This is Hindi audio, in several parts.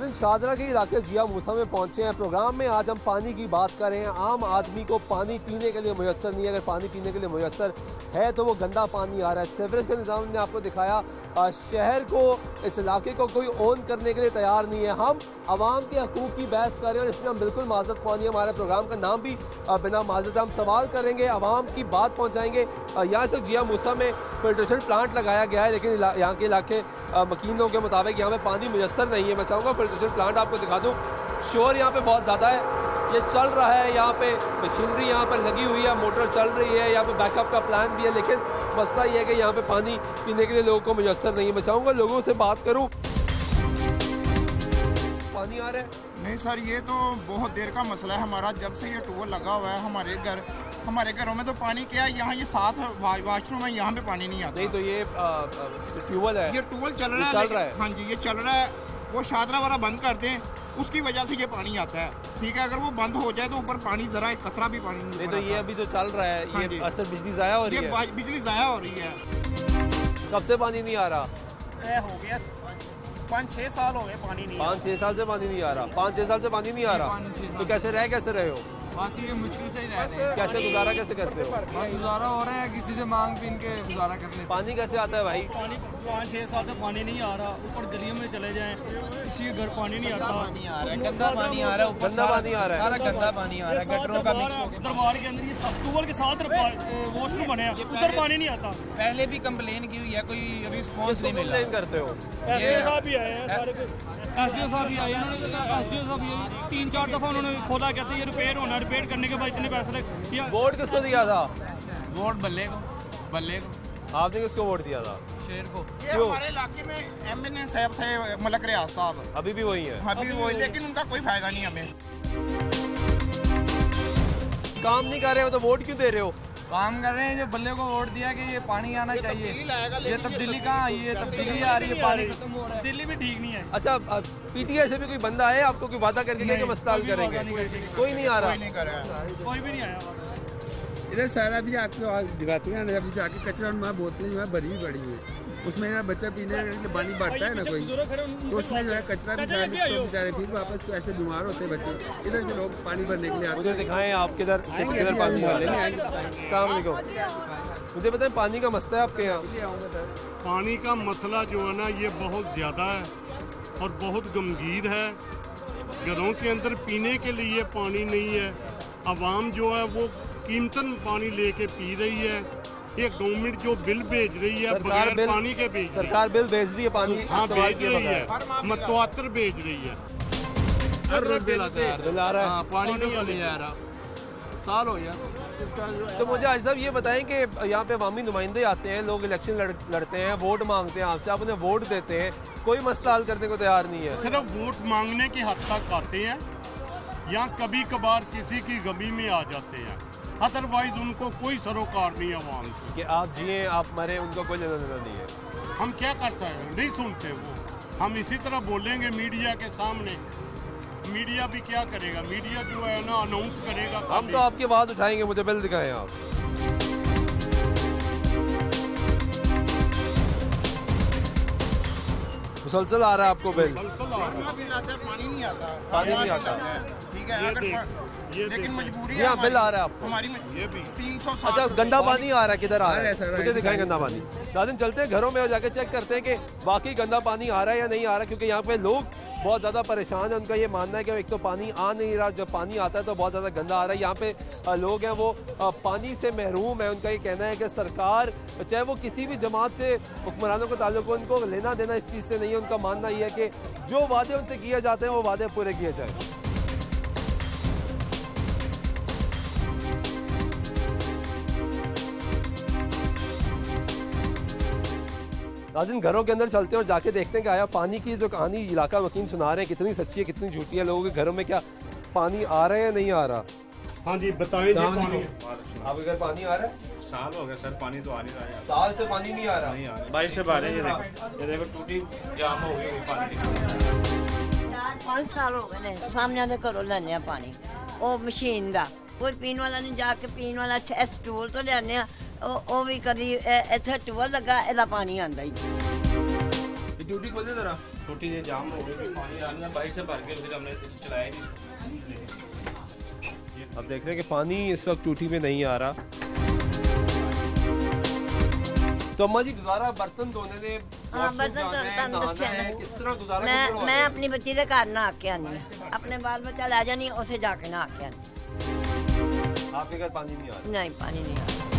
नाजिन शाहदरा के इलाके जिया मूसा में पहुँचे हैं। प्रोग्राम में आज हम पानी की बात कर रहे हैं। आम आदमी को पानी पीने के लिए मुयसर नहीं है। अगर पानी पीने के लिए मुयसर है तो वो गंदा पानी आ रहा है। सेवरेज का निज़ाम ने आपको दिखाया शहर को, इस इलाके को कोई ओन करने के लिए तैयार नहीं है। हम आवाम के हकूक़ की बहस कर रहे हैं और इसमें हम बिल्कुल माजरत खानी हमारे प्रोग्राम का नाम भी बिना माजरत हम सवाल करेंगे, आवाम की बात पहुँचाएँगे। यहाँ से जिया मूसा में फिल्ट्रेशन प्लांट लगाया गया है, लेकिन यहाँ के इलाके मकीनों के मुताबिक यहाँ पे पानी मुयसर नहीं है। मैं चाहूँगा फिल्ट्रेशन प्लांट आपको दिखा दूँ शोर यहाँ पे बहुत ज़्यादा है। ये चल रहा है यहाँ पे मशीनरी यहाँ पर लगी हुई है मोटर चल रही है यहाँ पे बैकअप का प्लान भी है लेकिन मसला ये है कि यहाँ पे पानी पीने के लिए लोगों को मुयसर नहीं है। मैं चाहूँगा लोगों से बात करूँ। पानी आ रहा है। नहीं सर ये तो बहुत देर का मसला है हमारा। जब से ये टूबल लगा हुआ है हमारे घर हमारे घरों में तो पानी क्या है? यहाँ ये साथ वाशरूम है यहाँ पे पानी नहीं आता। नहीं तो ये ट्यूबवेल है ये ट्यूबवेल चल रहा है चल रहा है। हाँ जी ये चल रहा है। वो शादरा वाला बंद करते हैं उसकी वजह से ये पानी आता है। ठीक है अगर वो बंद हो जाए तो ऊपर पानी जरा एक कतरा भी पानी नहीं तो ये अभी जो चल रहा है हाँ ये असर बिजली जाया हो रही है? बिजली जाया हो रही है। कब से पानी नहीं आ रहा? हो गया पाँच छह साल हो गए पानी नहीं पाँच छह साल से पानी नहीं आ रहा। पाँच छह साल से पानी नहीं आ रहा। तो कैसे रहे कैसे रहे हो? बस ये मुश्किल से ही रह रहे हैं। कैसे गुजारा कैसे करते हो? गुजारा हो रहा है किसी से मांग पीन के गुजारा कर ले पानी कैसे आता है भाई? पानी पाँच छह साल से पानी नहीं आ रहा ऊपर गलियों में चले जाएँ किसी के घर पानी नहीं आता पानी आ रहा है गंदा पानी आ रहा है गंदा पानी आ रहा है। सारा गंदा पानी आ रहा है गटरों का मिक्स हो गया। दरबार के अंदर ये सब टूबल के साथ वॉशरूम बने हैं उधर पानी नहीं आता। पहले भी कंप्लेन की हुई है कोई रिस्पॉन्स नहीं मिला। करते हो? एस साहब भी आए एस डी ओ साहब भी आए एस डी ओ साहब तीन चार दफ़ा उन्होंने खोला कहते ये रिपेयर होना रिपेयर करने के बाद इतने पैसे लगे वोट किसको दिया था? वोट बल्ले को बल्ले को। आपने किसको वोट दिया था? शेर को। ये हमारे इलाके में एम एन ए साहब थे मलक रियाज साहब। अभी भी वही है। अभी वही लेकिन उनका कोई फ़ायदा नहीं हमें। काम नहीं कर रहे हो तो वोट क्यों दे रहे हो? काम कर रहे हैं जो बल्ले को वोट दिया कि ये पानी आना ये चाहिए। ये तब्दीली कहाँ आई? है तब्दीली आ रही है पानी खत्म हो रहा है। दिल्ली भी ठीक नहीं है। अच्छा पीटीआई से भी कोई बंदा है आपको कोई वादा करके गया कि मस्ताल करेंगे? कोई नहीं आ रहा। नहीं कर रहा कोई भी नहीं आया। इधर सारा भी आपको जगाती हैं अभी जाके कचरा उनमें बोतलें जो है भरी हुई पड़ी है। उसमें ना बच्चा पीने के लिए पानी बढ़ता है ना कोई। तो उसमें जो है कचरा भी सारा हो बेचारे फिर वापस तो ऐसे बीमार होते हैं बच्चे। इधर से लोग पानी भरने के लिए आते मुझे दिखाएँ आप किधर किधर पानी काम मुझे बताएँ पानी का मसला है आपके यहाँ। पानी का मसला जो है ना ये बहुत ज़्यादा है और बहुत गंभीर है। घरों के अंदर पीने के लिए पानी नहीं है। आवाम जो है वो कीमतन पानी लेके पी रही है। ये गवर्नमेंट जो बिल भेज रही है बगैर पानी के भेज सरकार बिल भेज रही है पानी हाँ भेज रही है। मतवातर भेज रही है। हर रोज बिल आता है। बिल आ रहा पानी नहीं आ रहा साल गया। तो मुझे आज साहब ये बताएँ कि यहाँ पे अवामी नुमाइंदे आते हैं लोग इलेक्शन लड़, लड़ते हैं वोट मांगते हैं आपसे आप उन्हें वोट देते हैं कोई मसला हल करने को तैयार नहीं है। सिर्फ़ वोट मांगने की हद तक आते हैं या कभी कभार किसी की गमी में आ जाते हैं। अदरवाइज़ उनको कोई सरोकार नहीं आवाम से। कि आप जिए आप मरे उनको कोई लेना देना नहीं है। हम क्या करते हैं? नहीं सुनते वो। हम इसी तरह बोलेंगे मीडिया के सामने। मीडिया भी क्या करेगा? मीडिया जो है ना अनाउंस करेगा हम तो आपकी आवाज़ उठाएँगे मुझे बिल दिखाएँ आप। मुसलसल आ रहा है आपको बिल। बिल पानी नहीं आता। पानी नहीं आता। ठीक है अगर लेकिन मजबूरी है बिल आ रहा है आपको। हमारी ये भी। तीन सौ अच्छा गंदा पानी आ रहा है किधर आ रहा है? मुझे दिखाएँ गंदा पानी। दादिन चलते हैं घरों में और जाके चेक करते हैं कि वाकई गंदा पानी आ रहा है या नहीं आ रहा क्योंकि यहाँ पे लोग बहुत ज़्यादा परेशान है। उनका ये मानना है कि एक तो पानी आ नहीं रहा जब पानी आता है तो बहुत ज़्यादा गंदा आ रहा है। यहाँ पे लोग हैं वो पानी से महरूम है। उनका ये कहना है कि सरकार चाहे वो किसी भी जमात से हुक्मरानों का ताल्लुक हो उनको लेना देना इस चीज़ से नहीं है। उनका मानना ये है कि जो वादे उनसे किए जाते हैं वो वादे पूरे किए जाए नाजिन घरों के अंदर चलते हैं और जाके देखते हैं कि आया पानी की जो कहानी इलाका वकील सुना रहे हैं कितनी सच्ची है कितनी झूठी है लोगों के घरों में क्या पानी आ रहा है या नहीं आ रहा हाँ जी बताएं पानी आपके घर पानी आ रहा है साल हो गया सर पानी तो आ नहीं रहा है साल से पानी नहीं आ रहा नहीं आ रहा बारिश से बाहर है ये देखो ये देखो टूटी जाम हो गई पानी पाँच साल हो गए सामने वाले घरों लेने पानी ਉਹ ਮਸ਼ੀਨ ਦਾ ਕੋਈ ਪੀਣ ਵਾਲਾ ਨਹੀਂ ਜਾ ਕੇ ਪੀਣ ਵਾਲਾ ਇਸ ਟੂਲ ਤੋਂ ਲਿਆਨੇ ਆ ਉਹ ਉਹ ਵੀ ਕਦੀ ਇੱਥੇ ਟੂਲ ਲੱਗਾ ਇਹਦਾ ਪਾਣੀ ਆਂਦਾ ਹੀ ड्यूटी खोल दे जरा छोटी ये जाम हो गई थी, पानी आने लगा, बाइक से भर के फिर हमने चलाया ही नहीं अब देख रहे हैं कि पानी इस वक्त टूटी में नहीं आ रहा तो अम्मा जी गुजारा बर्तन धोने ने हाँ washroom बर्तन जाना है, ਤੁਹਾਨੂੰ नहाना ਦੱਸਿਆ है, ਨੇ किस तरह गुजारा ਮੈਂ किस तरह ਮੈਂ हो ਆਪਣੀ ਬੱਚੀ ਦੇ ਘਰ ਨਹਾ ਕੇ ਆਨੀ ਹਾਂ ਆਪਣੇ ਬਾਲ ਬੱਚਾ ਲੈ ਜਾਨੀ ਹਾਂ, ਉੱਥੇ ਜਾ ਕੇ ਨਹਾ ਕੇ ਆਨੀ रहा? आपके घर पानी नहीं आ रहा ਨਹੀਂ ਪਾਣੀ ਨਹੀਂ ਆ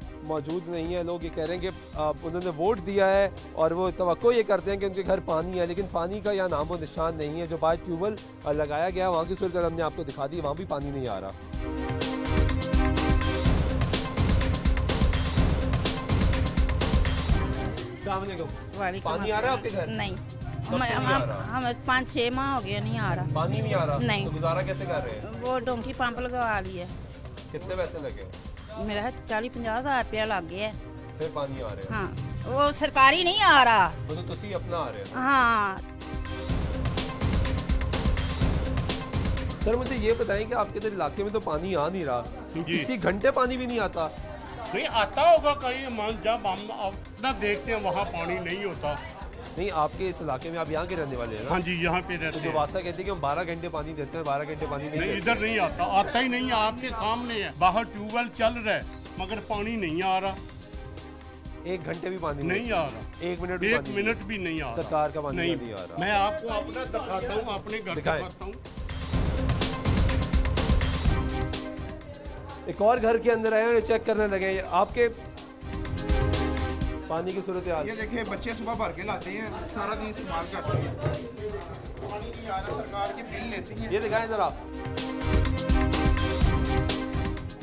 मौजूद नहीं है। लोग ये कह रहे हैं कि उन्होंने वोट दिया है और वो तो ये करते हैं कि उनके घर पानी है लेकिन पानी का यहाँ नामो निशान नहीं है। जो बाहर ट्यूबवेल लगाया गया वहाँ की सूरत हमने आपको दिखा दी वहाँ भी पानी नहीं आ रहा। पानी आ रहा है आपके घर? नहीं। हम? पाँच छः माह हो गए नहीं आ रहा। पानी नहीं आ रहा? नहीं। तो गुजारा कैसे कर रहे हैं? वो डोंकी पंप लगवा ली है कितने पैसे लगे? मेरा चाली पंजाह हज़ार रुपया लग गया। है फिर पानी आ रहे हैं। हाँ वो सरकारी नहीं आ रहा। वो तो तुसी अपना आ रहे हैं। हाँ। सर मुझे ये बताएँ कि आपके इधर इलाके में तो पानी आ नहीं रहा। जी। इसी घंटे पानी भी नहीं आता। नहीं आता होगा कहीं मान जब हम अपना देखते हैं वहाँ पानी नहीं होता। नहीं आपके इस इलाके में आप यहाँ के रहने वाले हैं हाँ जी यहाँ पे तो रहते जो हैं। वासा कहते हैं कि हम बारह घंटे पानी देते हैं बारह घंटे पानी नहीं नहीं इधर नहीं आता आता ही नहीं आपके सामने है। बाहर ट्यूबवेल चल रहा है मगर पानी नहीं आ रहा। एक घंटे भी पानी नहीं आ रहा। एक मिनट एक मिनट भी नहीं आ रहा। सरकार का पानी नहीं नहीं आ रहा। मैं आपको अपना दिखाता हूँ अपने घर। दिखाता हूँ। एक और घर के अंदर आए और चेक करने लगे आपके पानी की सूरत हाल। ये देखिए बच्चे सुबह भर के लाते हैं सारा दिन इस्तेमाल करते हैं। पानी नहीं आ रहा सरकार की बिल लेती है। ये दिखाएँ जरा।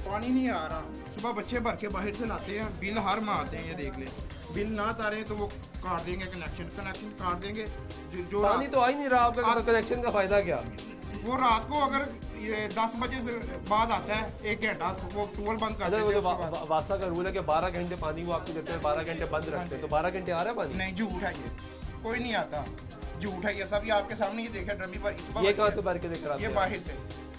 पानी नहीं आ रहा। सुबह बच्चे भर के बाहर से लाते हैं बिल हर माह आते हैं ये देख लें। बिल ना तारे तो वो काट देंगे कनेक्शन कनेक्शन काट देंगे। जो, जो पानी तो आ ही नहीं रहा आपका कनेक्शन का फ़ायदा क्या? वो रात को अगर ये दस बजे से बाद आता है एक घंटा तो वो टूल बंद कर अच्छा देते तो हैं वा, वा, वासा का रूल है कि बारह घंटे पानी वो आपको देते हैं बारह घंटे बंद रखते हैं तो बारह घंटे आ रहा है पानी? नहीं झूठ है ये। कोई नहीं आता। झूठ है ये सब ये आपके सामने ये देखा ड्रमी पर ये कहाँ से भर के लेकर आते ये बाहर से।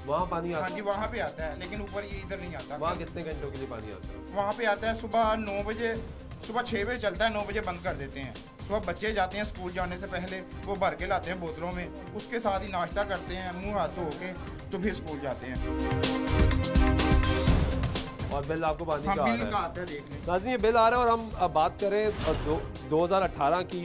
वहाँ पानी हाँ आता जी वहाँ पे आता है लेकिन ऊपर ये इधर नहीं आता। वहाँ कितने घंटों के लिए पानी आता है? वहाँ पे आता है सुबह नौ बजे सुबह छः बजे चलता है नौ बजे बंद कर देते हैं। सुबह बच्चे जाते हैं स्कूल जाने से पहले वो भर के लाते हैं बोतलों में उसके साथ ही नाश्ता करते हैं मुँह हाथ धो के तो फिर स्कूल जाते हैं। और बिल आपको पानी हम का आ रहा है? है नाज़रीन ये बिल आ रहा है और हम अब बात करें दो दो हज़ार अठारह की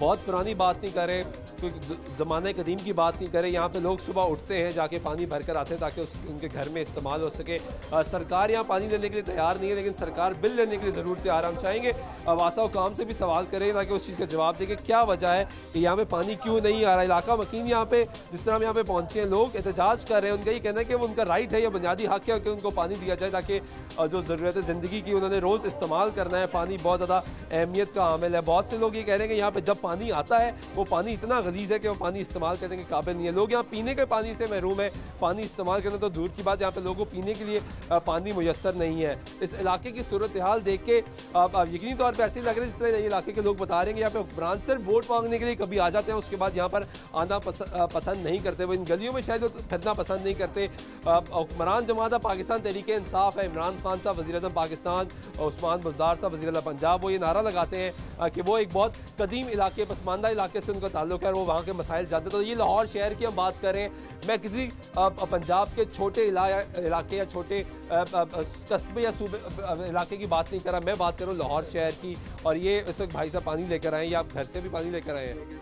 बहुत पुरानी बात नहीं करें कोई ज़माने कदीम की बात नहीं करें यहाँ पे लोग सुबह उठते हैं जाके पानी भर कर आते हैं ताकि उस उनके घर में इस्तेमाल हो सके। अ, सरकार यहाँ पानी लेने के लिए तैयार नहीं है लेकिन सरकार बिल लेने के लिए ज़रूर तैयार हम चाहेंगे वासा काम से भी सवाल करें ताकि उस चीज़ का जवाब दें कि क्या वजह है कि यहाँ पे पानी क्यों नहीं आ रहा इलाका मकीन यहाँ पे जिस तरह हम यहाँ पे पहुँचे हैं लोग एहतजाज कर रहे हैं उनका ये कहना है कि वो उनका राइट है या बुनियादी हक है कि उनको पानी दिया जाए ताकि जो ज़रूरत है ज़िंदगी की उन्होंने रोज़ इस्तेमाल करना है। पानी बहुत ज़्यादा अहमियत का हामिल है। बहुत से लोग ये कह रहे हैं कि यहाँ पर जब पानी आता है वो पानी इतना गलीज है कि वो पानी इस्तेमाल करने के काबिल नहीं है। लोग यहाँ पीने के पानी से महरूम है। पानी इस्तेमाल करना तो दूर की बात, यहाँ पे लोगों को पीने के लिए पानी मुयसर नहीं है। इस इलाके की सूरत हाल देख के यकीनी तौर पर ऐसे लग रहा है जिस तरह इलाके के लोग बता रहे हैं कि यहाँ पे हुक्मरान सिर्फ़ वोट मांगने के लिए कभी आ जाते हैं, उसके बाद यहाँ पर आना पसंद नहीं करते। वो इन गलियों में शायद फिरना पसंद नहीं करते। हुक्मरान जमात पाकिस्तान तरीके इंसाफ है। इमरान खान साहब वजी अजम पाकिस्तान उस्मान बुजदार साहब वजी पंजाब, वो ये नारा लगाते हैं कि वो एक बहुत कदीम इलाके, पसमानदा इलाके से उनका ताल्लुक है, और वहाँ के मसाइल जानते हैं। तो ये लाहौर शहर की हम बात करें मैं किसी पंजाब के छोटे इला- इलाके या छोटे कस्बे या सूबे इलाके की बात नहीं कर रहा। मैं बात करूँ लाहौर शहर की और ये इस वक्त भाई साहब पानी लेकर आए या आप घर से भी पानी लेकर आए हैं?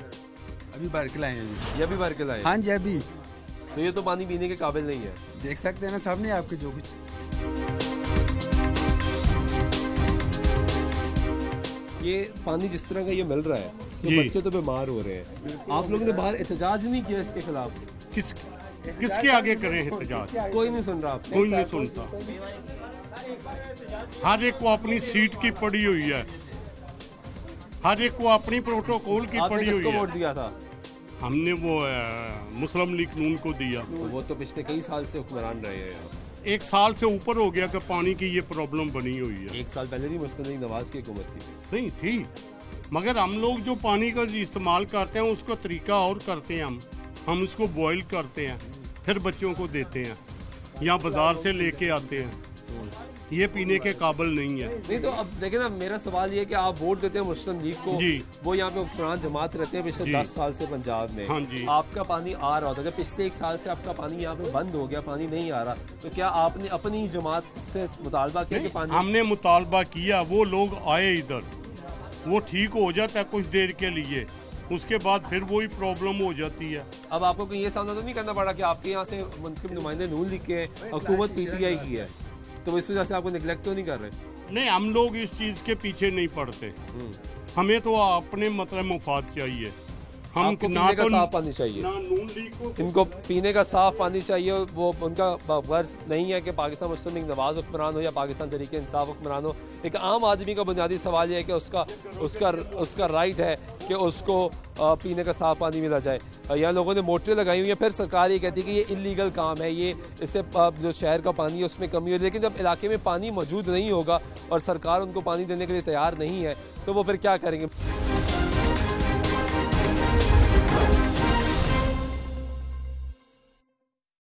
अभी भर के लाए हैं ये भी भर के लाए हाँ जी अभी। तो ये तो पानी पीने के काबिल नहीं है। देख सकते हैं ना सामने आपके जो कुछ। ये पानी जिस तरह का ये मिल रहा है तो बच्चे तो बीमार हो रहे हैं। आप लोगों ने बाहर एहतजाज नहीं किया इसके खिलाफ? किस किसके आगे करें एहतजाज? कोई नहीं सुन रहा आपको कोई नहीं सुनता। हर एक को अपनी सीट की पड़ी हुई है। हर एक को अपनी प्रोटोकॉल की पड़ी हुई वोट है। दिया था? हमने वो मुस्लिम लीग नून को दिया। वो तो पिछले कई साल से हुक्मरान रहे हैं। एक साल से ऊपर हो गया कि पानी की ये प्रॉब्लम बनी हुई है। एक साल पहले भी मुस्लिम लीग नवाज़ की हुकूमत थी। नहीं थी। मगर हम लोग जो पानी का इस्तेमाल करते हैं उसका तरीका और करते हैं हम। हम उसको बॉईल करते हैं फिर बच्चों को देते हैं या बाज़ार से लेके आते हैं। ये पीने के काबिल नहीं है। नहीं तो अब देखे ना मेरा सवाल ये कि आप वोट देते हैं मुस्लिम लीग को जी। वो यहाँ पे हुक्मरान जमात रहते हैं पिछले दस साल से पंजाब में। हाँ जी। आपका पानी आ रहा होता है। जब पिछले एक साल से आपका पानी यहाँ पे बंद हो गया पानी नहीं आ रहा तो क्या आपने अपनी जमात से मुतालबा किया कि पानी हमने मुतालबा किया वो लोग आए इधर। वो ठीक हो जाता है कुछ देर के लिए। उसके बाद फिर वही प्रॉब्लम हो जाती है। अब आपको कहीं ये सामना तो नहीं करना पड़ा कि आपके यहाँ से मुंतब नुमाइंदे नून लिखे हैं हुकूमत पीटीआई की है। तो इस वजह से आपको निगलेक्ट तो नहीं कर रहे? नहीं हम लोग इस चीज़ के पीछे नहीं पड़ते। हमें तो अपने मतलब मुफाद चाहिए। हम ना पीने का तो साफ़ पानी चाहिए। को इनको पीने का साफ़ पानी चाहिए वो उनका गर्ज नहीं है कि पाकिस्तान मुस्लिम लीग नवाज़ हुक्मरान हो या पाकिस्तान तरीके इंसाफ हुक्मरान हो। एक आम आदमी का बुनियादी सवाल ये है कि उसका उसका उसका राइट है कि उसको पीने का साफ़ पानी मिला जाए। यहाँ लोगों ने मोटरें लगाई हुई हैं फिर सरकार ये कहती है कि ये इलीगल काम है ये इससे जो शहर का पानी है उसमें कमी हो। लेकिन जब इलाके में पानी मौजूद नहीं होगा और सरकार उनको पानी देने के लिए तैयार नहीं है तो वो फिर क्या करेंगे?